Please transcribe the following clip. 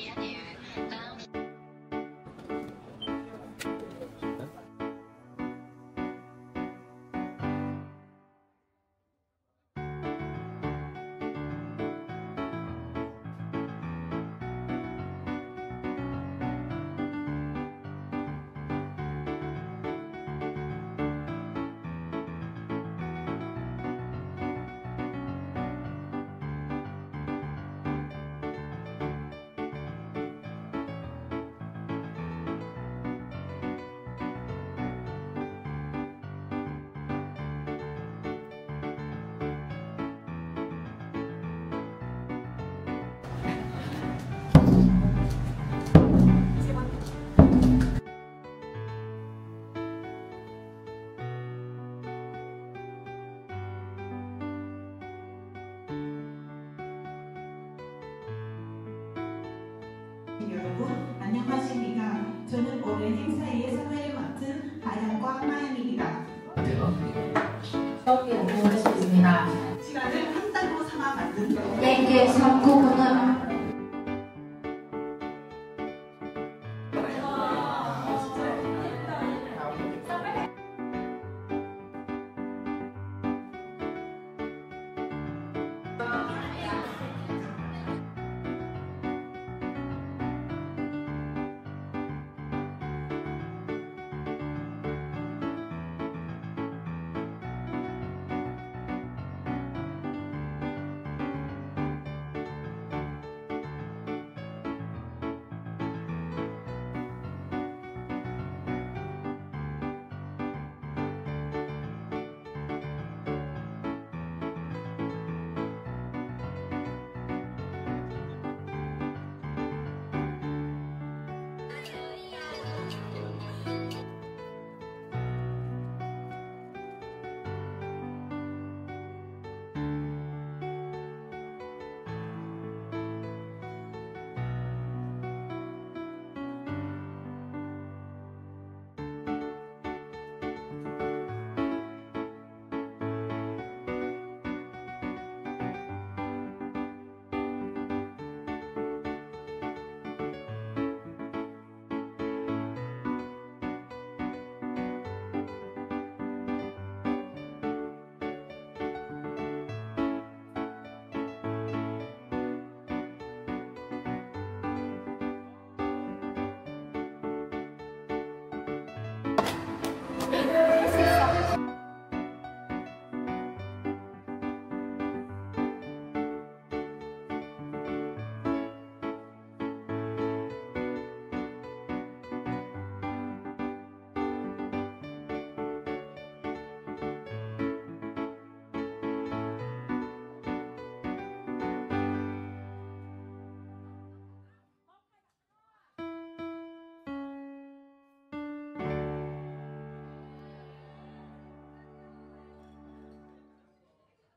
别的。 안녕하십니까? 저는 오늘 행사의 사회를 맡은 하양과 마연입니다. 여기 안녕하십니까. 시간을 한 달로 삼아 만든 얘기의 3구분은